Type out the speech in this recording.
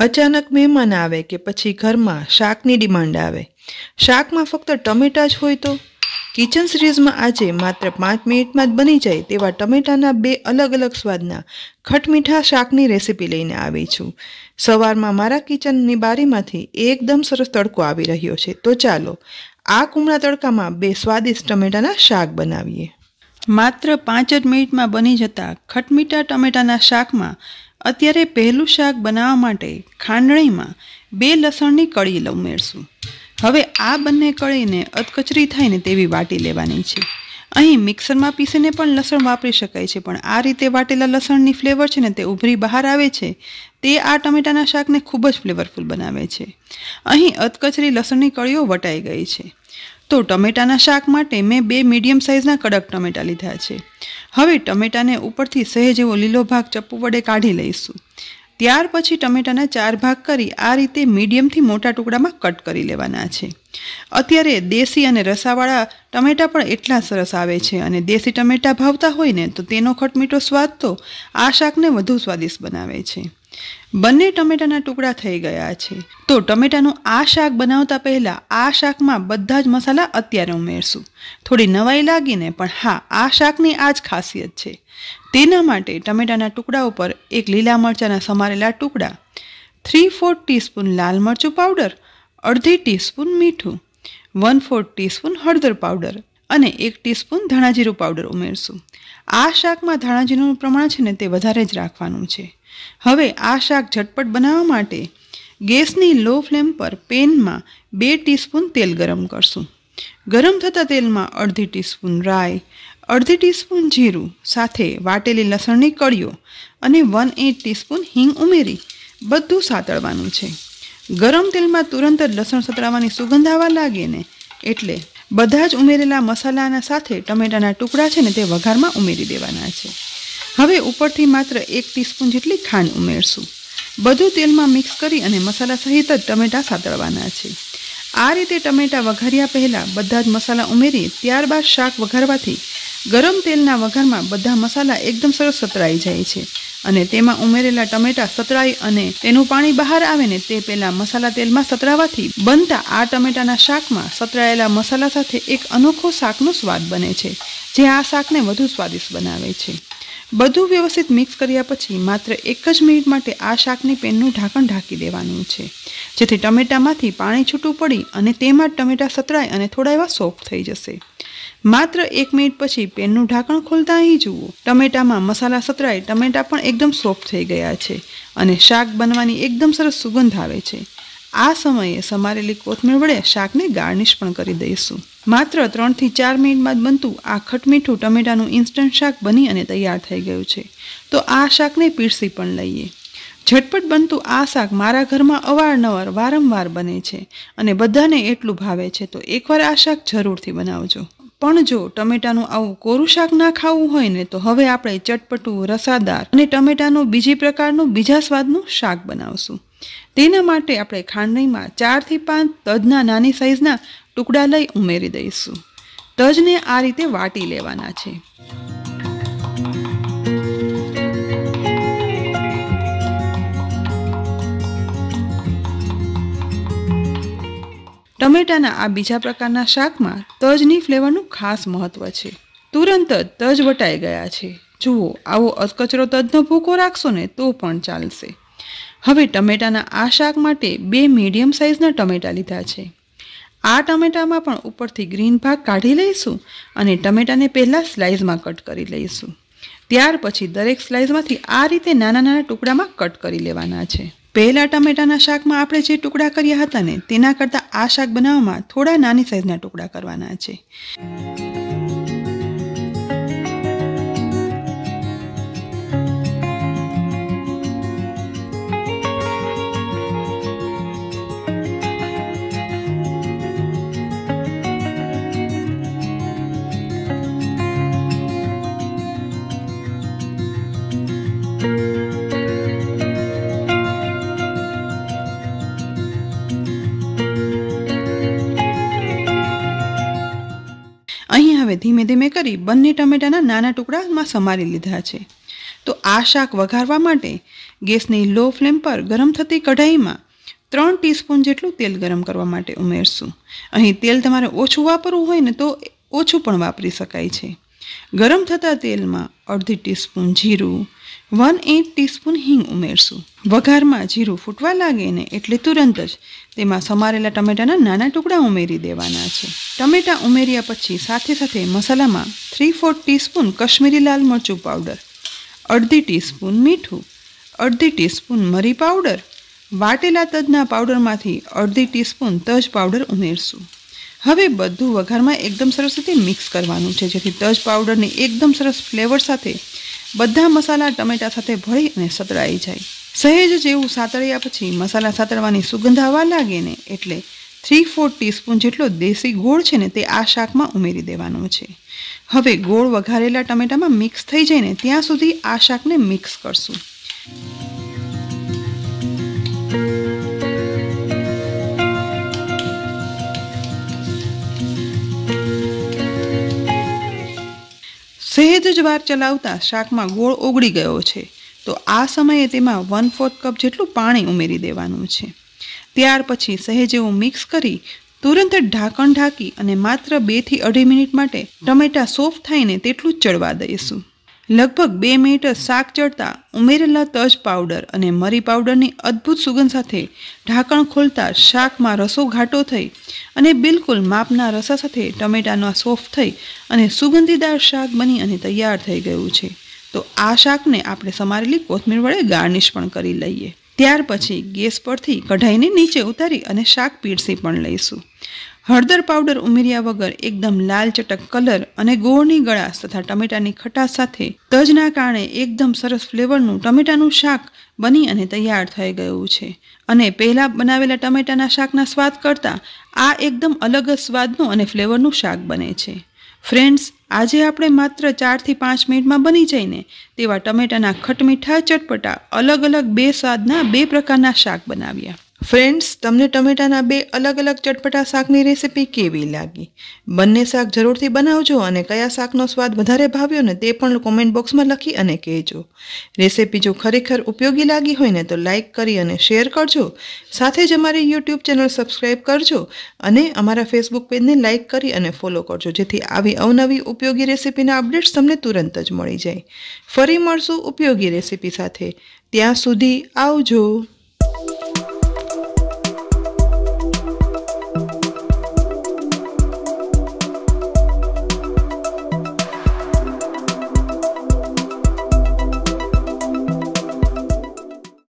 અચાનક મહેમાન આવે કે પછી ઘરમાં શાકની ડિમાન્ડ આવે. શાકમાં ફક્ત ટમેટા જ હોય તો? કિચન સિરીઝમાં આજે માત્ર પાંચ મિનિટમાં જ બની જાય તેવા ટમેટાના બે અલગ અલગ સ્વાદના ખટમીઠા શાકની રેસીપી લઈને આવી છું. સવારમાં મારા કિચનની બારીમાંથી એકદમ સરસ તડકો આવી રહ્યો છે. તો ચાલો, આ કુમળા તડકામાં બે સ્વાદિષ્ટ ટમેટાના શાક બનાવીએ. માત્ર પાંચ જ મિનિટમાં બની જતા ખટમીઠા ટમેટાના શાકમાં અત્યારે પહેલું શાક બનાવવા માટે ખાંડણીમાં બે લસણની કળી ઉમેરશું. હવે આ બંને કળીને અધકચરી થાય ને તેવી વાટી લેવાની છે. અહીં મિક્સરમાં પીસીને પણ લસણ વાપરી શકાય છે, પણ આ રીતે વાટેલા લસણની ફ્લેવર છે ને તે ઉભરી બહાર આવે છે, તે આ ટમેટાના શાકને ખૂબ જ ફ્લેવરફુલ બનાવે છે. અહીં અધકચરી લસણની કળીઓ વટાઈ ગઈ છે. તો ટમેટાના શાક માટે મેં બે મીડિયમ સાઇઝના કડક ટમેટા લીધા છે. હવે ટમેટાને ઉપરથી સહેજ એવો લીલો ભાગ ચપ્પુ વડે કાઢી લઈશું. ત્યાર પછી ટમેટાના ચાર ભાગ કરી આ રીતે મીડિયમથી મોટા ટુકડામાં કટ કરી લેવાના છે. અત્યારે દેશી અને રસાવાળા ટમેટાં પણ એટલા સરસ આવે છે અને દેશી ટમેટાં ભાવતા હોય ને તો તેનો ખટમીઠો સ્વાદ તો આ શાકને વધુ સ્વાદિષ્ટ બનાવે છે. બંને ટમેટાના ટુકડા થઈ ગયા છે. તો ટમેટાનું આ શાક બનાવતા પહેલાં આ શાકમાં બધા જ મસાલા અત્યારે ઉમેરશું. થોડી નવાઈ લાગીને પણ હા, આ શાકની આ જ ખાસિયત છે. તેના માટે ટમેટાના ટુકડા ઉપર એક લીલા મરચાંના સમારેલા ટુકડા થ્રી ફોર ટીસ્પૂન લાલ મરચું પાવડર, અડધી ટીસ્પૂન મીઠું વન ફોર્થ ટીસ્પૂન હળદર પાવડર અને એક ટીસ્પૂન ધાણાજીરું પાવડર ઉમેરશું. આ શાકમાં ધાણાજીરું પ્રમાણ છે ને તે વધારે જ રાખવાનું છે. હવે આ શાક ઝટપટ બનાવવા માટે ગેસની લો ફ્લેમ પર પેનમાં બે ટીસ્પૂન તેલ ગરમ કરશું. ગરમ થતા તેલમાં અડધી ટીસ્પૂન રાઈ, અડધી ટીસ્પૂન જીરું, સાથે વાટેલી લસણની કળીઓ અને વન એટ ટીસ્પૂન હિંગ ઉમેરી બધું સાતળવાનું છે. ગરમ તેલમાં તુરંત જ લસણ સતરાવાની સુગંધ આવવા લાગે ને એટલે બધા જ ઉમેરેલા મસાલાના સાથે ટમેટાના ટુકડા છે ને તે વઘારમાં ઉમેરી દેવાના છે. હવે ઉપરથી માત્ર એક ટીસ્પૂન જેટલી ખાંડ ઉમેરશું. બધું તેલમાં મિક્સ કરી અને મસાલા સહિત જ ટમેટાં સાતળવાના છે. આ રીતે ટમેટાં વઘાર્યા પહેલાં બધા જ મસાલા ઉમેરી ત્યારબાદ શાક વઘારવાથી ગરમ તેલના વઘારમાં બધા મસાલા એકદમ સરસ સતરાઈ જાય છે અને તેમાં ઉમેરેલા ટમેટા સતરાઈ અને તેનું પાણી બહાર આવે ને તે પહેલાં મસાલા તેલમાં સતરાવાથી બનતા આ ટમેટાના શાકમાં સતરાયેલા મસાલા સાથે એક અનોખો શાકનો સ્વાદ બને છે, જે આ શાકને વધુ સ્વાદિષ્ટ બનાવે છે. બધું વ્યવસ્થિત મિક્સ કર્યા પછી માત્ર એક જ મિનિટ માટે આ શાકની પેનનું ઢાંકણ ઢાંકી દેવાનું છે. જેથી ટમેટામાંથી પાણી છૂટું પડી અને તેમાં ટમેટા સતરાય અને થોડા એવા સોફ્ટ થઈ જશે. માત્ર એક મિનિટ પછી પેનનું ઢાંકણ ખોલતા અહીં જુઓ. ટમેટામાં મસાલા સતરાય, ટમેટા પણ એકદમ સોફ્ટ થઈ ગયા છે અને શાક બનવાની એકદમ સરસ સુગંધ આવે છે. આ સમયે સમારેલી કોથમીર વડે શાકને ગાર્નિશ પણ કરી દઈશું. માત્ર ત્રણથી ચાર મિનિટ બાદ બનતું આ ખટમીઠું ટમેટાનું ઇન્સ્ટન્ટ શાક બની અને તૈયાર થઈ ગયું છે. તો આ શાકને પીરસી પણ લઈએ. ઝટપટ બનતું આ શાક મારા ઘરમાં અવારનવાર, વારંવાર બને છે અને બધાને એટલું ભાવે છે. તો એકવાર આ શાક જરૂરથી બનાવજો. પણ જો ટમેટાનું આવું કોરું શાક ના ખાવું હોય ને, તો હવે આપણે ચટપટું, રસાદાર અને ટમેટાનું બીજી પ્રકારનું, બીજા સ્વાદનું શાક બનાવશું. તેના માટે આપણે ખાંડણીમાં ચારથી પાંચ તજના નાની સાઈઝના ટુકડા લઈ ઉમેરી દઈશું. તજને આ રીતે વાટી લેવાના છે. ટમેટાના આ બીજા પ્રકારના શાકમાં તજની ફ્લેવરનું ખાસ મહત્વ છે. તુરંત જ તજ વટાઈ ગયા છે. જુઓ, આવો અધકચરો તજનો ભૂકો રાખશો ને તો પણ ચાલશે. હવે ટમેટાના આ શાક માટે બે મીડિયમ સાઇઝના ટમેટા લીધા છે. આ ટમેટામાં પણ ઉપરથી ગ્રીન ભાગ કાઢી લઈશું અને ટમેટાને પહેલાં સ્લાઇઝમાં કટ કરી લઈશું. ત્યાર પછી દરેક સ્લાઇઝમાંથી આ રીતે નાના નાના ટુકડામાં કટ કરી લેવાના છે. પહેલા ટમેટાના શાકમાં આપણે જે ટુકડા કર્યા હતા ને, તેના કરતાં આ શાક બનાવવામાં થોડા નાની સાઇઝના ટુકડા કરવાના છે. હવે ધીમે ધીમે કરી બંને ટમેટાના નાના ટુકડામાં સમારી લીધા છે. તો આ શાક વઘારવા માટે ગેસની લો ફ્લેમ પર ગરમ થતી કઢાઈમાં ત્રણ ટીસ્પૂન જેટલું તેલ ગરમ કરવા માટે ઉમેરશું. અહીં તેલ તમારે ઓછું વાપરવું હોય ને તો ઓછું પણ વાપરી શકાય છે. ગરમ થતા તેલમાં અડધી ટીસ્પૂન જીરું વન એટ ટીસ્પૂન હિંગ ઉમેરશું. વઘારમાં જીરું ફૂટવા લાગે ને એટલે તુરંત જ તેમાં સમારેલા ટમેટાના નાના ટુકડા ઉમેરી દેવાના છે. ટમેટા ઉમેર્યા પછી સાથે સાથે મસાલામાં થ્રી ફોર્થ ટીસ્પૂન કશ્મીરી લાલ મરચું પાવડર અડધી ટીસ્પૂન મીઠું, અડધી ટીસ્પૂન મરી પાવડર વાટેલા તજના પાવડરમાંથી અડધી ટીસ્પૂન તજ પાવડર ઉમેરશું. હવે બધું વઘારમાં એકદમ સરસ રીતે મિક્સ કરવાનું છે, જેથી તજ પાવડરની એકદમ સરસ ફ્લેવર સાથે બધા મસાલા ટમેટા સાથે ભળી અને સતળાઈ જાય. સહેજ જેવું સાતળ્યા પછી મસાલા સાતળવાની સુગંધ આવવા લાગે ને એટલે થ્રી ફોર ટીસ્પૂન જેટલો દેશી ગોળ છે ને તે આ શાકમાં ઉમેરી દેવાનો છે. હવે ગોળ વઘારેલા ટમેટામાં મિક્સ થઈ જાય ને ત્યાં સુધી આ શાકને મિક્સ કરશું. જ વાર ચલાવતા શાકમાં ગોળ ઓગળી ગયો છે, તો આ સમયે તેમાં વન ફોર્થ કપ જેટલું પાણી ઉમેરી દેવાનું છે. ત્યાર પછી સહેજ એવું મિક્સ કરી, તુરંત જ ઢાંકણ ઢાંકી અને માત્ર બેથી અઢી મિનિટ માટે ટમેટા સોફ્ટ થાય ને તેટલું જ ચડવા દઈશું. લગભગ બે મિનિટ શાક ચડતા ઉમેરેલા તજ પાવડર અને મરી પાવડરની અદ્ભુત સુગંધ સાથે ઢાંકણ ખોલતા શાકમાં રસો ઘાટો થઈ અને બિલકુલ માપના રસા સાથે ટમેટાનો સોફ થઈ અને સુગંધીદાર શાક બની અને તૈયાર થઈ ગયું છે. તો આ શાકને આપણે સમારેલી કોથમીર વડે ગાર્નિશ પણ કરી લઈએ. ત્યાર પછી ગેસ પરથી કઢાઈને નીચે ઉતારી અને શાક પીરસી પણ લઈશું. હળદર પાવડર ઉમેર્યા વગર એકદમ લાલ ચટક કલર અને ગોળની ગળાશ તથા ટમેટાની ખટાશ સાથે તજના કારણે એકદમ સરસ ફ્લેવરનું ટમેટાનું શાક બની અને તૈયાર થઈ ગયું છે. અને પહેલાં બનાવેલા ટમેટાના શાકના સ્વાદ કરતાં આ એકદમ અલગ જ સ્વાદનું અને ફ્લેવરનું શાક બને છે. ફ્રેન્ડ્સ, આજે આપણે માત્ર ચારથી પાંચ મિનિટમાં બની જઈને તેવા ટમેટાના ખટમીઠા ચટપટા અલગ અલગ બે સ્વાદના બે પ્રકારના શાક બનાવ્યા. ફ્રેન્ડ્સ, તમને ટમેટાના બે અલગ અલગ ચટપટા શાકની રેસીપી કેવી લાગી? બંને શાક જરૂરથી બનાવજો અને કયા શાકનો સ્વાદ વધારે ભાવ્યો ને તે પણ કોમેન્ટ બોક્સમાં લખી અને કહેજો. રેસીપી જો ખરેખર ઉપયોગી લાગી હોય ને તો લાઇક કરી અને શેર કરજો. સાથે જ અમારી યુટ્યુબ ચેનલ સબસ્ક્રાઈબ કરજો અને અમારા ફેસબુક પેજને લાઇક કરી અને ફોલો કરજો, જેથી આવી અવનવી ઉપયોગી રેસીપીના અપડેટ્સ તમને તુરંત જ મળી જાય. ફરી મળશું ઉપયોગી રેસીપી સાથે. ત્યાં સુધી આવજો.